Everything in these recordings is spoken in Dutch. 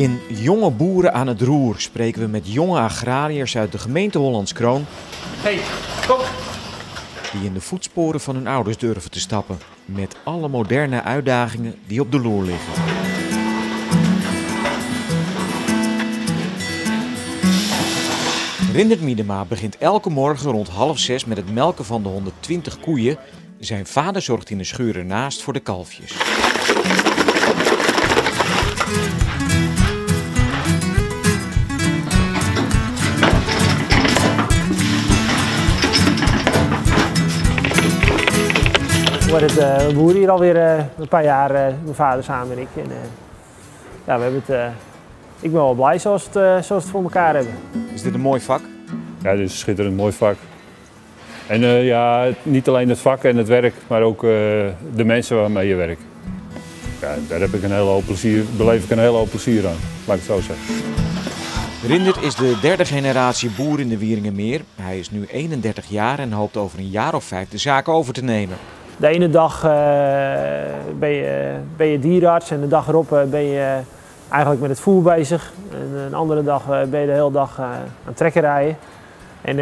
In Jonge Boeren aan het Roer spreken we met jonge agrariërs uit de gemeente Hollands Kroon. Hey, kom. Die in de voetsporen van hun ouders durven te stappen. Met alle moderne uitdagingen die op de loer liggen. Rindert Miedema begint elke morgen rond half zes met het melken van de 120 koeien. Zijn vader zorgt in de schuur ernaast voor de kalfjes. We worden het, uh, we boeren hier alweer uh, een paar jaar, uh, mijn vader samen en ik. En, ja, we hebben het, ik ben wel blij zoals, het, zoals we het voor elkaar hebben. Is dit een mooi vak? Ja, dit is een schitterend mooi vak. En ja, niet alleen het vak en het werk, maar ook de mensen waarmee je werkt. Ja, daar heb ik een hele hoop plezier, beleef ik een hele hoop plezier aan, laat ik het zo zeggen. Rindert is de derde generatie boer in de Wieringenmeer. Hij is nu 31 jaar en hoopt over een jaar of vijf de zaak over te nemen. De ene dag uh, ben, je, ben je dierenarts en de dag erop uh, ben je eigenlijk met het voer bezig. En een andere dag uh, ben je de hele dag aan trekken rijden. En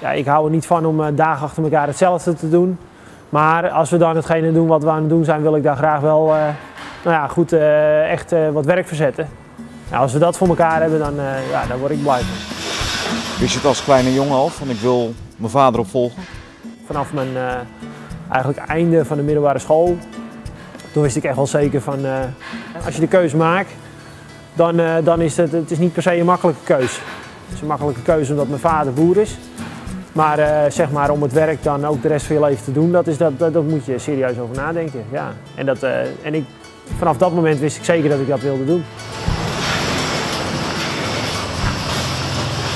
ja, ik hou er niet van om dagen achter elkaar hetzelfde te doen. Maar als we dan hetgene doen wat we aan het doen zijn, wil ik daar graag wel nou ja, goed, echt wat werk verzetten. Nou, als we dat voor elkaar hebben, dan, ja, dan word ik blij van. Wist je het als kleine jongen al, van ik wil mijn vader opvolgen? Vanaf mijn eigenlijk einde van de middelbare school, toen wist ik echt wel zeker van uh, als je de keuze maakt, dan, uh, dan is het, het is niet per se een makkelijke keuze. Het is een makkelijke keuze omdat mijn vader boer is. Maar uh, zeg maar om het werk dan ook de rest van je leven te doen, dat, is dat, dat, dat moet je serieus over nadenken. Ja. En, dat, en ik, vanaf dat moment wist ik zeker dat ik dat wilde doen.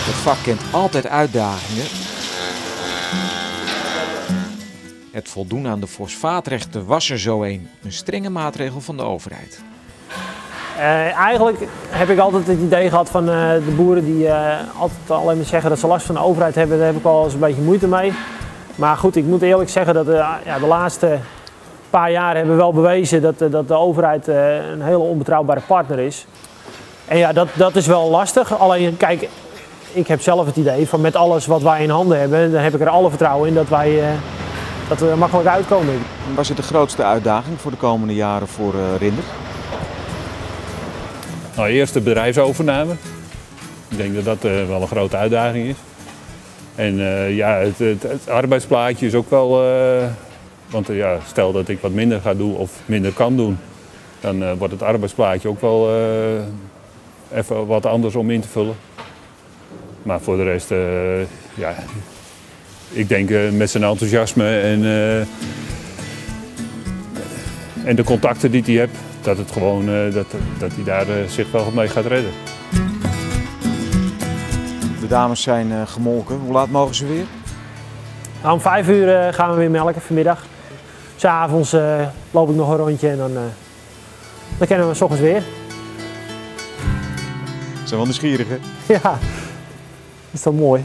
Het vak kent altijd uitdagingen, Het voldoen aan de fosfaatrechten was er zo een. Een strenge maatregel van de overheid. Uh, eigenlijk heb ik altijd het idee gehad van uh, de boeren die uh, altijd alleen maar zeggen dat ze last van de overheid hebben. Daar heb ik wel eens een beetje moeite mee. Maar goed, ik moet eerlijk zeggen dat ja, de laatste paar jaar hebben we wel bewezen dat, dat de overheid een hele onbetrouwbare partner is. En ja, dat, dat is wel lastig. Alleen kijk, ik heb zelf het idee van met alles wat wij in handen hebben, dan heb ik er alle vertrouwen in dat wij dat we er makkelijk uitkomen. Waar zit de grootste uitdaging voor de komende jaren voor uh, Rinder? Nou, eerst de bedrijfsovername. Ik denk dat dat uh, wel een grote uitdaging is. En uh, ja, het, het, het, arbeidsplaatje is ook wel. want ja, stel dat ik wat minder ga doen of minder kan doen, dan wordt het arbeidsplaatje ook wel even wat anders om in te vullen. Maar voor de rest, ja, ik denk uh, met zijn enthousiasme en, uh, en de contacten die hij heeft, dat, het gewoon, uh, dat, dat hij daar zich wel mee gaat redden. De dames zijn gemolken. Hoe laat mogen ze weer? Nou, om vijf uur gaan we weer melken vanmiddag. S'avonds loop ik nog een rondje en dan, dan kennen we s ochtends weer. Zijn wel nieuwsgierig hè? Ja, dat is toch mooi.